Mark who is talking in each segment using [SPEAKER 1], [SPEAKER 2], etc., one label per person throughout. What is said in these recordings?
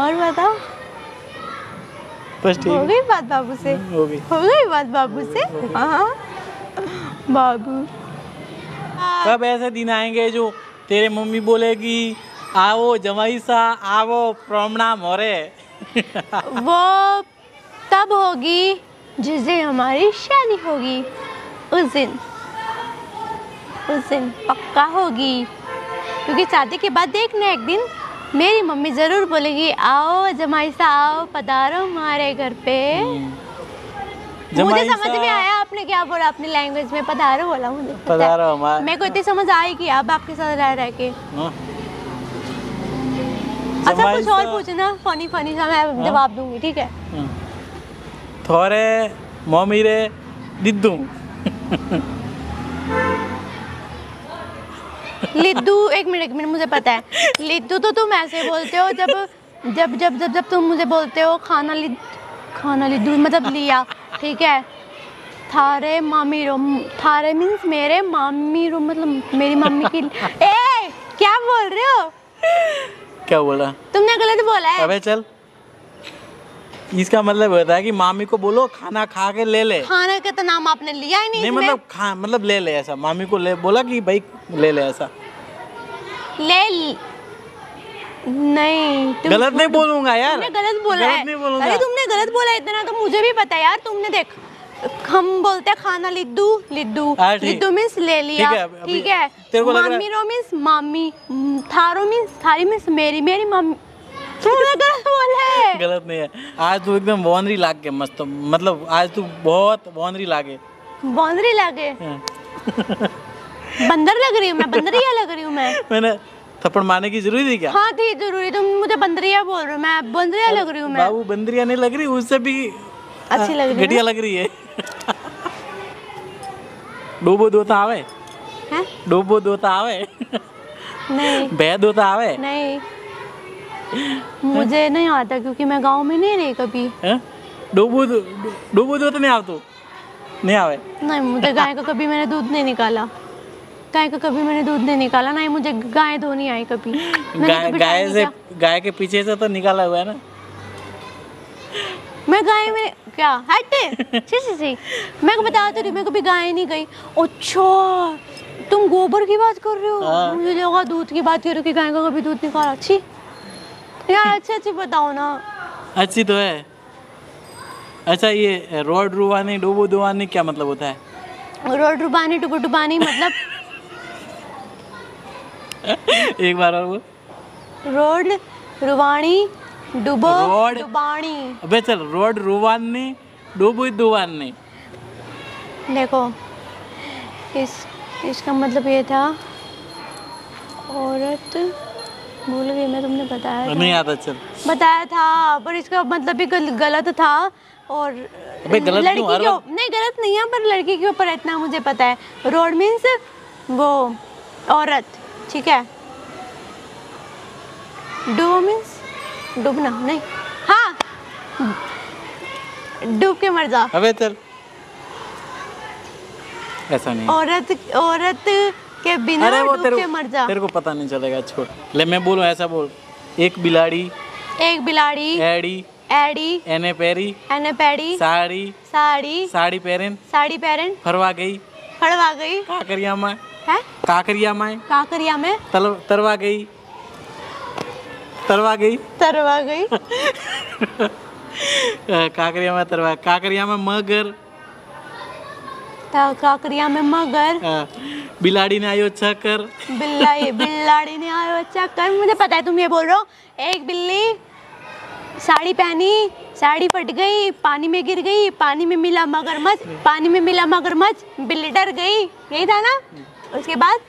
[SPEAKER 1] और बताओ।
[SPEAKER 2] बस
[SPEAKER 1] हो गई बात बाबू से?
[SPEAKER 2] हो गई।
[SPEAKER 1] हो गई बात बाबू से? हाँ बाबू।
[SPEAKER 2] कब ऐसे दिन आएँगे जो तेरे मम्मी बोलेगी आओ जमाई सा आओ प्रणाम हो रे।
[SPEAKER 1] वो तब होगी जिस दिन हमारी शादी होगी। उस दिन उस दिन पक्का होगी। क्योंकि शादी के बाद देखना एक दिन। मेरी मम्मी ज़रूर बोलेगी आओ जमाई सा आओ पधारो हमारे घर पे. मुझे समझ में आया आपने क्या बोला अपनी लैंग्वेज में पधारो बोला मुझे।
[SPEAKER 2] पधारो हमारे
[SPEAKER 1] मेरे को इतनी समझ आएगी अब आपके साथ रह रह के।
[SPEAKER 2] हाँ।
[SPEAKER 1] अच्छा कुछ और पूछना? फनी फनी सा मैं जवाब दूँगी ठीक है?
[SPEAKER 2] हाँ। थोरे मम्मी रे दिद्दू।
[SPEAKER 1] लिद्दू एक मिनट एक मिनट मुझे पता है। लिद्दू तो तुम ऐसे बोलते हो जब जब जब जब जब तुम मुझे बोलते हो खाना लिद खाना लिद्दू मतलब लिया ठीक है? थारे मामी रो थारे मीन्स मेरे मामी रो मतलब मेरी मम्मी की ए क्या बोल रहे हो?
[SPEAKER 2] क्या बोला?
[SPEAKER 1] तुमने गलत बोला है।
[SPEAKER 2] अबे चल। इसका मतलब होता है कि मामी को बोलो खाना खा के ले ले।
[SPEAKER 1] खाना का तो नाम आपने लिया ही नहीं
[SPEAKER 2] नहीं मतलब खा मतलब ले ले ऐसा। मामी को ले बोला कि भाई ले ले ऐसा।
[SPEAKER 1] ले नहीं तुम
[SPEAKER 2] गलत नहीं बोलूँगा यार।
[SPEAKER 1] तुमने गलत बोला
[SPEAKER 2] गलत
[SPEAKER 1] है।
[SPEAKER 2] नहीं बोलूँगा।
[SPEAKER 1] अरे तुमने गलत बोला इतना तो मुझे भी पता यार तुमने देख हम बोलते हैं खाना लिद्दू लिद्दू।
[SPEAKER 2] हाँ,
[SPEAKER 1] लिद्दू मीन्स ले लिया
[SPEAKER 2] ठीक है,
[SPEAKER 1] मामी रो मीन्स मामी थारो मीन्स थारी मीन्स मेरी मेरी मामी। तुमने गलत बोला है?
[SPEAKER 2] गलत नहीं है। आज तू एकदम बॉन्डरी लाग के मस्त। मतलब आज तू बहुत बॉन्डरी लागे।
[SPEAKER 1] बंदरी लगे?
[SPEAKER 2] हाँ।
[SPEAKER 1] बंदर लग रही हूँ मैं बंदरिया लग रही हूँ मैं।
[SPEAKER 2] मैंने थप्पड़ मारने की ज़रूरी थी क्या?
[SPEAKER 1] हाँ थी ज़रूरी तुम मुझे बंदरिया बोल रहे हो मैं बंदरिया लग रही हूँ मैं।
[SPEAKER 2] बाबू बंदरिया नहीं लग रही उससे भी
[SPEAKER 1] अच्छी लग रही
[SPEAKER 2] घटिया लग रही है। डूबो दोता आवे।
[SPEAKER 1] है?
[SPEAKER 2] डूबो दोता आवे।
[SPEAKER 1] नहीं।
[SPEAKER 2] भै दोता आवे।
[SPEAKER 1] नहीं। मुझे नहीं आता क्योंकि मैं गाँव में नहीं रही कभी।
[SPEAKER 2] हैं? डूबो डूबो दोता नहीं आव तू? नहीं आवे?
[SPEAKER 1] नहीं मुझे गाय का कभी मैंने दूध नहीं निकाला। गाय का कभी मैंने दूध नहीं निकाला नहीं मुझे गाय धोनी आई कभी।
[SPEAKER 2] गाय गाय से गाय के पीछे से तो निकाला हुआ है ना?
[SPEAKER 1] मैं गाय में क्या? हट! सी सी सी मैं को बता तो रही मैं कभी गाय नहीं गई। अच्छा तुम गोबर की बात कर रहे हो?
[SPEAKER 2] हाँ।
[SPEAKER 1] मुझे लगा दूध की बात कर रहे हो कि गाय का कभी दूध निकाला। अच्छी यार अच्छी अच्छी बताओ ना।
[SPEAKER 2] अच्छी तो है। अच्छा ये रोड रुवानी डूबो दुवानी क्या मतलब होता है?
[SPEAKER 1] रोड डुबानी डुबो डुबानी मतलब
[SPEAKER 2] एक बार और बोल
[SPEAKER 1] रोड रुवानी डुबो
[SPEAKER 2] रोड-
[SPEAKER 1] डुबानी
[SPEAKER 2] अबे चल रोड रुवानी डूबो दुवानी।
[SPEAKER 1] देखो इस इसका मतलब ये था औरत भूल गई मैं तुमने बताया था।
[SPEAKER 2] नहीं आता चल।
[SPEAKER 1] बताया था पर इसका मतलब भी गल, गलत था और
[SPEAKER 2] अबे गलत
[SPEAKER 1] लड़की
[SPEAKER 2] क्यों?
[SPEAKER 1] के नहीं गलत नहीं है पर लड़की के ऊपर इतना मुझे पता है। रोड मीन्स वो औरत ठीक है? डूबो मीन्स? डूबना नहीं। हाँ! डूब के मर जा।
[SPEAKER 2] अबे चल ऐसा नहीं
[SPEAKER 1] औरत औरत के बिना डूब के मर जा।
[SPEAKER 2] तेरे को पता नहीं चलेगा छोड़। ले मैं बोलूँ ऐसा बोल। एक बिलाड़ी
[SPEAKER 1] एक बिलाड़ी
[SPEAKER 2] एड़ी
[SPEAKER 1] एडी
[SPEAKER 2] एने पैरी
[SPEAKER 1] एने पैडी
[SPEAKER 2] साड़ी
[SPEAKER 1] साड़ी
[SPEAKER 2] साड़ी पहरन
[SPEAKER 1] साड़ी पहन
[SPEAKER 2] फरवा गई।
[SPEAKER 1] फरवा गई।
[SPEAKER 2] काकरिया माँ
[SPEAKER 1] है?
[SPEAKER 2] काकरिया माँ
[SPEAKER 1] काकरिया में?
[SPEAKER 2] तल तरवा गई। तरवा गई।
[SPEAKER 1] तरवा गई।
[SPEAKER 2] काकरिया में तरवा काकरिया में मगर।
[SPEAKER 1] काकरिया में मगर।
[SPEAKER 2] बिलाड़ी ने आयो चक्कर।
[SPEAKER 1] बिल्ला बिल्लाड़ी ने आयो चक्कर। मुझे पता है तुम ये बोल रहे हो। एक बिल्ली साड़ी पहनी साड़ी फट गई पानी में गिर गई पानी में मिला मगरमच्छ पानी में मिला मगरमच्छ बिल्ली डर गई। यही था ना? उसके बाद?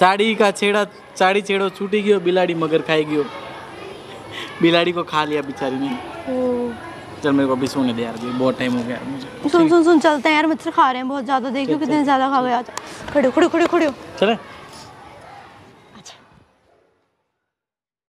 [SPEAKER 2] साड़ी का छेड़ा साड़ी छेड़ो छूटी गयो बिलाड़ी मगर खाई गयो। बिलाड़ी को खा लिया बिचारी ने। चल मेरे को अभी सोने दे यार अभी बहुत टाइम हो गया मुझे।
[SPEAKER 1] सुन सुन सुन चलते हैं यार मच्छर खा रहे हैं बहुत ज़्यादा देखियो कितने ज़्यादा खा गए आज खड़े खड़े खड़े खड़े
[SPEAKER 2] चले?